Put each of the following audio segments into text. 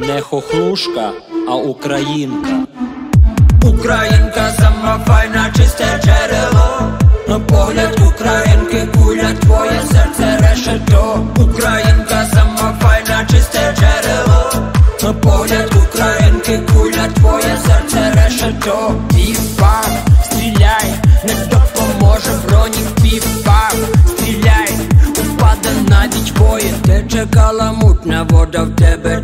Не хохлушка, а українка. Українка сама файна, чисте джерело. На Погляд українки, куля, твоє серце решето. Українка сама файна, чисте джерело. На Погляд українки, куля, твоє серце решето. Пів-пам, стріляй, не допоможе бронік пів-пам, стріляй, упаде навіть воїн. Ти чекала мутна вода, в тебе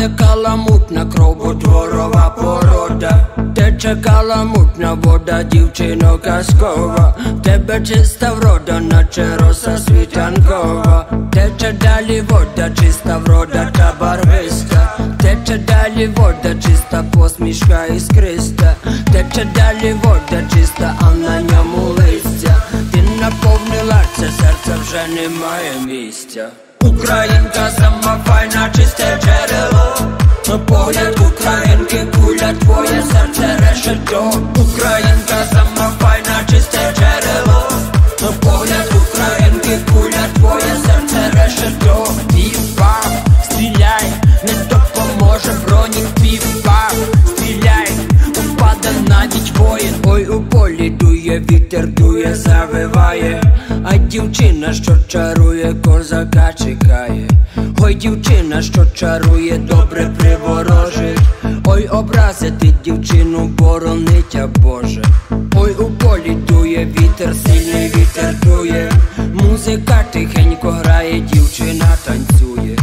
stane kalamutna mutna od tvorova poroda. Teče kalamutna voda divčino skova. Tebe čista vroda na čero sa svitankova Teče dalje voda čista vroda čabar vesta. Teče dalje voda čista posmiška iz krista. Teče dalje voda čista a na njemu вже немає місця. Українка сама файна, чисте джерело. Погляд українки, куля, твоє серце решето. Українка сама файна, чисте джерело. Погляд українки, куля, твоє серце решето. Пів-пам, стріляй, не допоможе бронік пів-пам, стріляй, упаде на навіть воїн. Ой, у полі дує, вітер дує, завиває, дівчина, що чарує, козака чекає. Ой, дівчина, що чарує, добре приворожить. Ой, образити дівчину, боронить, а Боже. Ой, у полі дує, вітер, сильний вітер дує. Музика тихенько грає, дівчина танцює.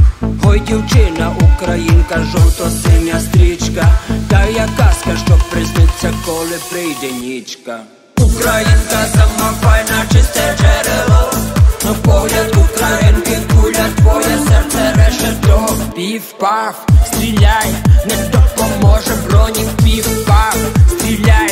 Ой, дівчина, українка, жовто-синя стрічка. Та я казка, що присниться, коли прийде нічка. Українка сама файна, чисте джерело. Погляд українки, куля, твоє серце решето. Пів-пав, стріляй, не допоможе броні, пів-пав, стріляй,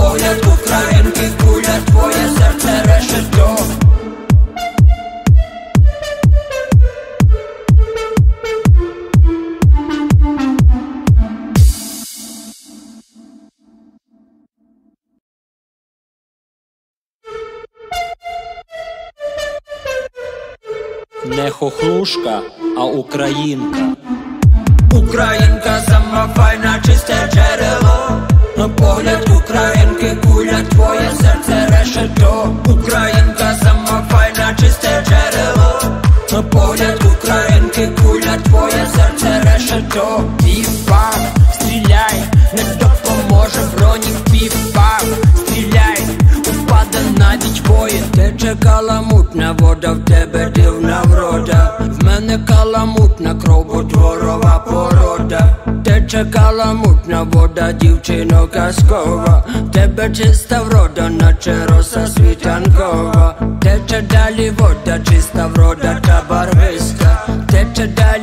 Погляд українки, куля, твоє серце решето. Не хохлушка, а українка. Українка сама файна, чисте джерело. Погляд українки, куля, твоє серце решето. Пів-пам, стріляй, не допоможе бронік пів-пам, стріляй, упаде навіть воїн. чекала каламутна вода, в тебе дивна врода. В мене каламутна кров, бо дворова. Тече каламутна вода, дівчино казкова. Тебе чиста врода, наче роса світанкова. Тече далі вода, чиста врода та барвиста. Тече далі